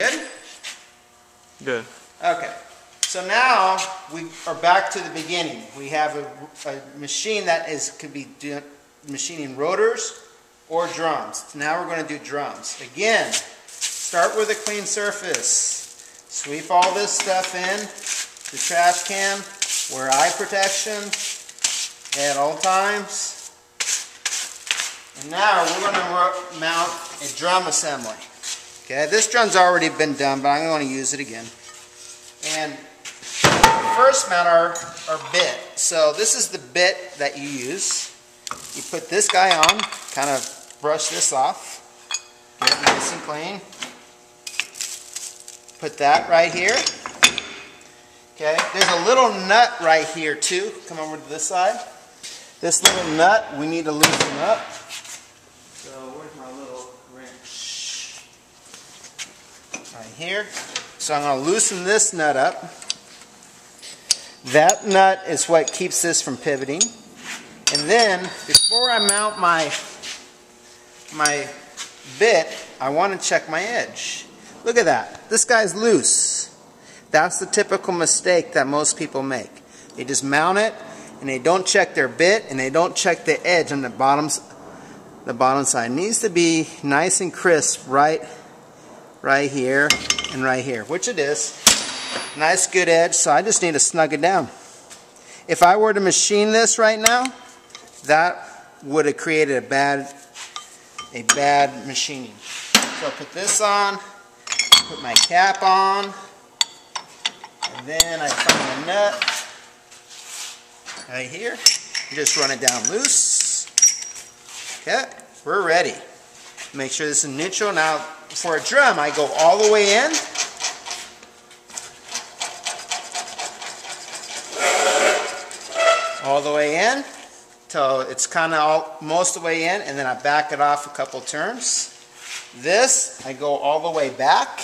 Good? Good. Okay. So now we are back to the beginning. We have a, a machine that is could be do, machining rotors or drums. Now we're going to do drums. Again, start with a clean surface. Sweep all this stuff in the trash can. Wear eye protection at all times. And now we're going to mount a drum assembly. Okay, this drum's already been done, but I'm going to use it again. And first mount our, our bit. So this is the bit that you use. You put this guy on, kind of brush this off, get it nice and clean. Put that right here. Okay, there's a little nut right here too. Come over to this side. This little nut we need to loosen up. So where's my little wrench? Right here. So I'm going to loosen this nut up. That nut is what keeps this from pivoting. And then, before I mount my, my bit, I want to check my edge. Look at that. This guy's loose. That's the typical mistake that most people make. They just mount it and they don't check their bit and they don't check the edge on the bottoms the bottom side. It needs to be nice and crisp right right here and right here, which it is. Nice good edge, so I just need to snug it down. If I were to machine this right now, that would have created a bad a bad machining. So put this on, put my cap on, and then I find the nut right here. Just run it down loose. Okay, we're ready. Make sure this is neutral. Now, for a drum, I go all the way in. All the way in till it's kind of all most of the way in, and then I back it off a couple turns. This, I go all the way back.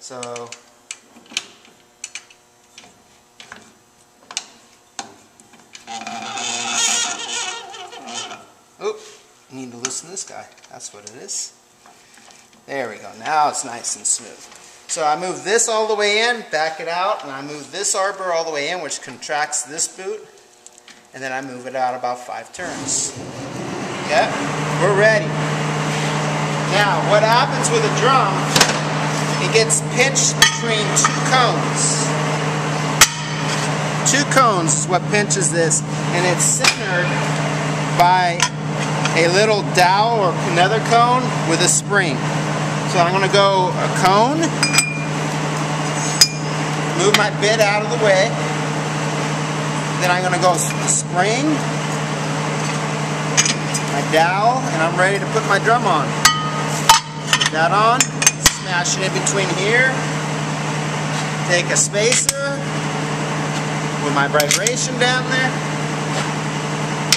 So Oop, need to loosen this guy. That's what it is. There we go. Now it's nice and smooth. So I move this all the way in, back it out, and I move this arbor all the way in, which contracts this boot, and then I move it out about five turns. Okay, we're ready. Now, what happens with a drum, it gets pinched between two cones. Two cones is what pinches this, and it's centered by a little dowel or another cone with a spring. So I'm going to go a cone, move my bit out of the way, then I'm going to go spring, my dowel, and I'm ready to put my drum on. Put that on, smash it in between here, take a spacer with my vibration down there,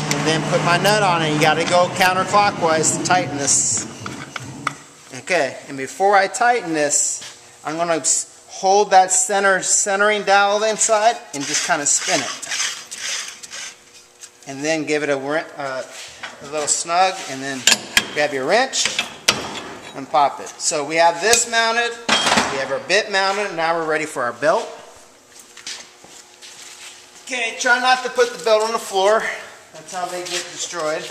and then put my nut on it. You got to go counterclockwise to tighten this. Okay, and before I tighten this, I'm going to hold that center centering dowel inside and just kind of spin it. And then give it a, uh, a little snug and then grab your wrench and pop it. So we have this mounted, we have our bit mounted, and now we're ready for our belt. Okay, try not to put the belt on the floor. That's how they get destroyed.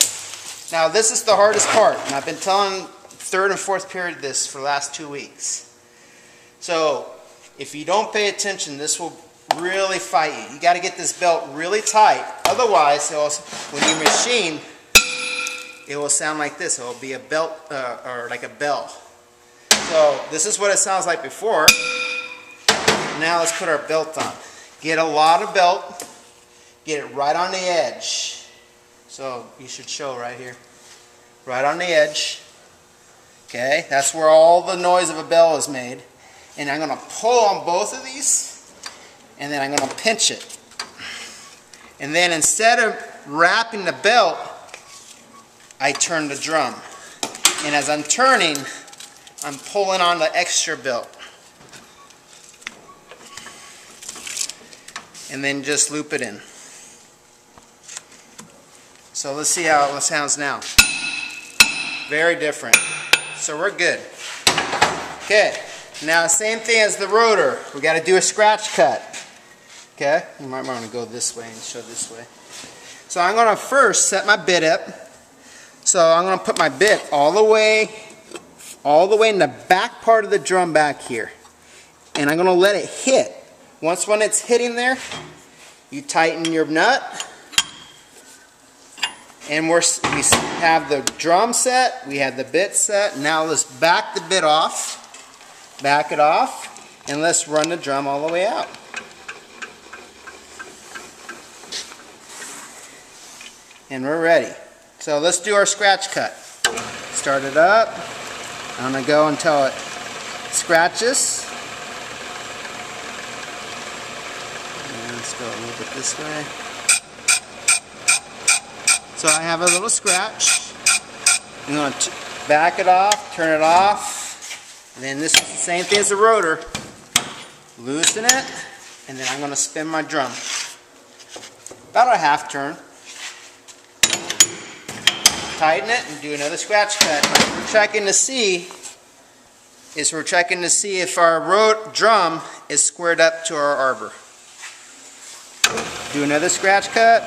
Now this is the hardest part, and I've been telling third and fourth period of this for the last two weeks. So if you don't pay attention, this will really fight you. You got to get this belt really tight. Otherwise, when you machine, it will sound like this. It will be a belt uh, or like a bell. So this is what it sounds like before. Now let's put our belt on. Get a lot of belt. Get it right on the edge. So you should show right here. Right on the edge. Okay, that's where all the noise of a bell is made. And I'm going to pull on both of these, and then I'm going to pinch it. And then instead of wrapping the belt, I turn the drum. And as I'm turning, I'm pulling on the extra belt. And then just loop it in. So let's see how it sounds now. Very different. So we're good. Okay, now same thing as the rotor. We got to do a scratch cut. Okay, you might want to go this way and show this way. So I'm going to first set my bit up. So I'm going to put my bit all the way, all the way in the back part of the drum back here. And I'm going to let it hit. Once when it's hitting there, you tighten your nut. And we're, we have the drum set, we have the bit set. Now let's back the bit off. Back it off, and let's run the drum all the way out. And we're ready. So let's do our scratch cut. Start it up. I'm to go until it scratches. And let's go a little bit this way. So I have a little scratch. I'm going to back it off, turn it off, and then this is the same thing as the rotor. Loosen it, and then I'm going to spin my drum. About a half turn. Tighten it and do another scratch cut. We're checking to see is we're checking to see if our rotor drum is squared up to our arbor. Do another scratch cut.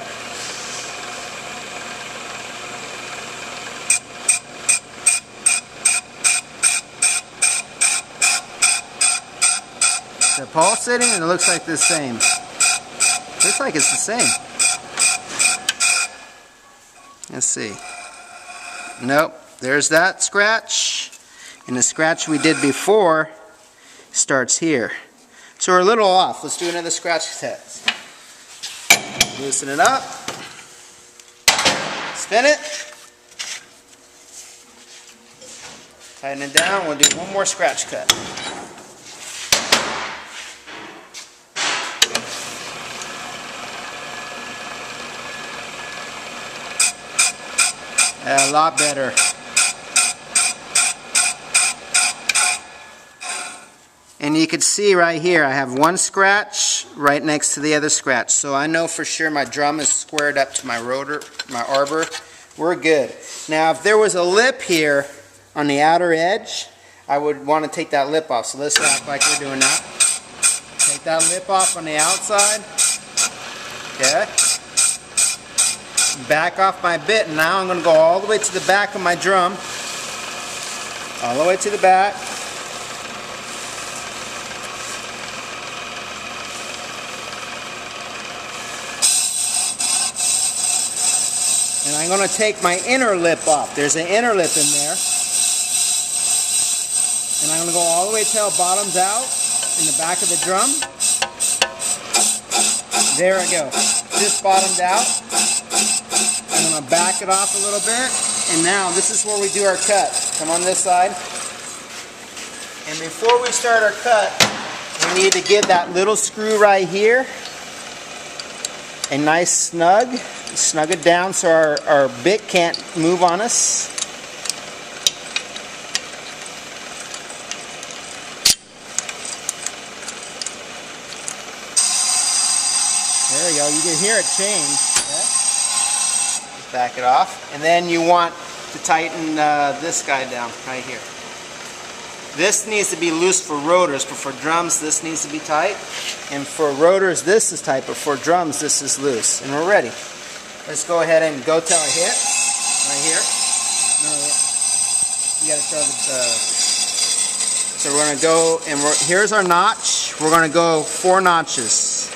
The pulsating and it looks like the same. Looks like it's the same. Let's see. Nope. There's that scratch. And the scratch we did before starts here. So we're a little off. Let's do another scratch test. Loosen it up. Spin it. Tighten it down. We'll do one more scratch cut. A lot better. And you can see right here, I have one scratch right next to the other scratch. So I know for sure my drum is squared up to my rotor, my arbor. We're good. Now, if there was a lip here on the outer edge, I would want to take that lip off. So let's act like we're doing that. Take that lip off on the outside. Okay back off my bit and now I'm going to go all the way to the back of my drum. All the way to the back. And I'm going to take my inner lip off. There's an inner lip in there. And I'm going to go all the way till bottoms out in the back of the drum. There I go just bottomed out I'm going to back it off a little bit. And now this is where we do our cut. Come on this side. And before we start our cut, we need to get that little screw right here a nice snug. Snug it down so our, our bit can't move on us. There we go. You can hear it change back it off. And then you want to tighten uh, this guy down right here. This needs to be loose for rotors, but for drums this needs to be tight. And for rotors this is tight, but for drums this is loose. And we're ready. Let's go ahead and go till it hit. Right here. No, you gotta show the... Uh, so we're gonna go, and here's our notch. We're gonna go four notches.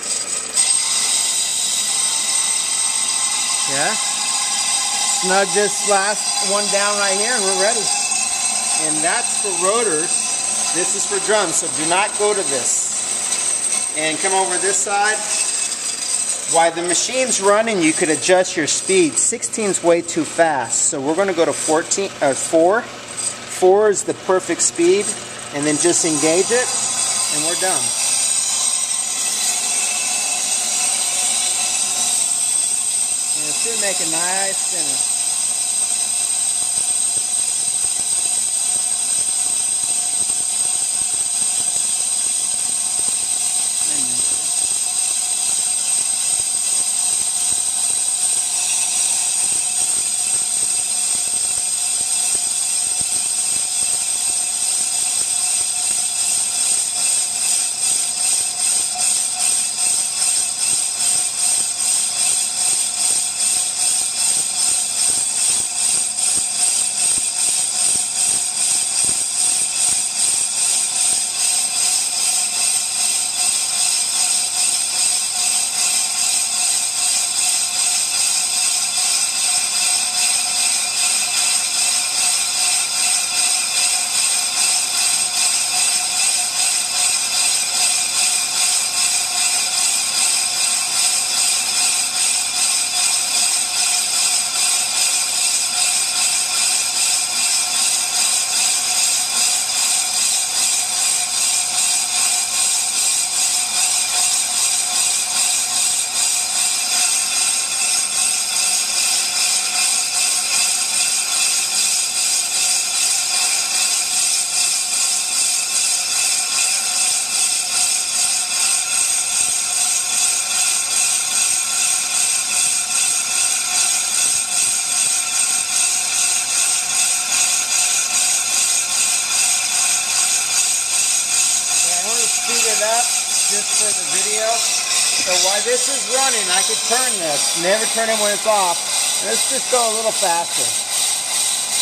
Yeah? Snug this last one down right here and we're ready. And that's for rotors. This is for drums, so do not go to this. And come over this side. While the machine's running, you could adjust your speed. 16 is way too fast, so we're going to go to 14, uh, 4. 4 is the perfect speed, and then just engage it, and we're done. And it should make a nice finish. For the video. So while this is running, I could turn this. Never turn it when it's off. Let's just go a little faster.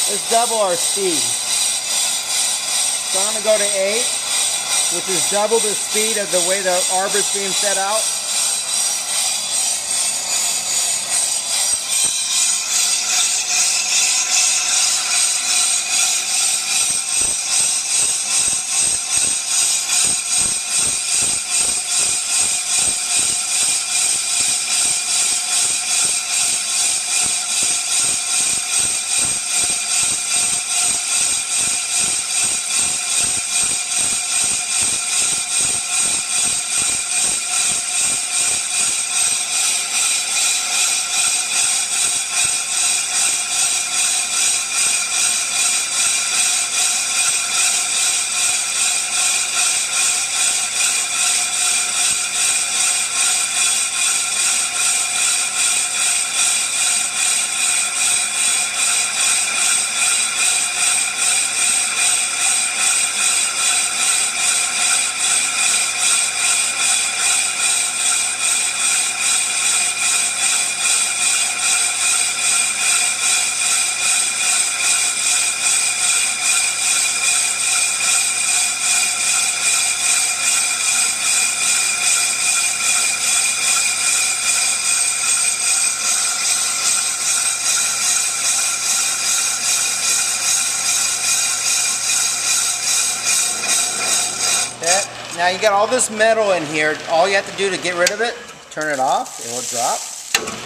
Let's double our speed. So I'm going to go to 8, which is double the speed of the way the arbor's being set out. Okay. Now you got all this metal in here. All you have to do to get rid of it, turn it off, it will drop.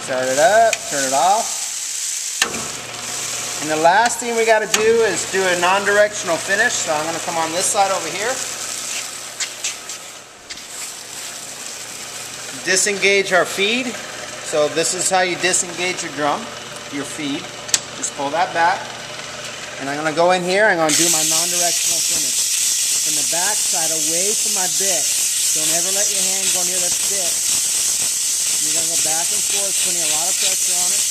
Start it up, turn it off. And the last thing we got to do is do a non-directional finish. So I'm going to come on this side over here. Disengage our feed. So this is how you disengage your drum, your feed. Just pull that back. And I'm going to go in here, I'm going to do my non-directional finish from the back side away from my bit. Don't ever let your hand go near the stick. You're going to go back and forth, putting a lot of pressure on it.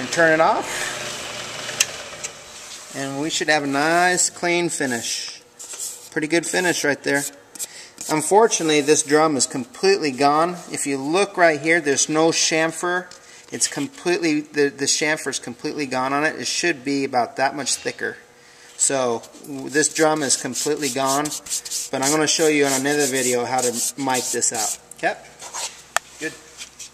And turn it off. And we should have a nice clean finish. Pretty good finish right there. Unfortunately, this drum is completely gone. If you look right here, there's no chamfer. It's completely, the, the chamfer is completely gone on it. It should be about that much thicker. So this drum is completely gone, but I'm going to show you in another video how to mic this out. Good.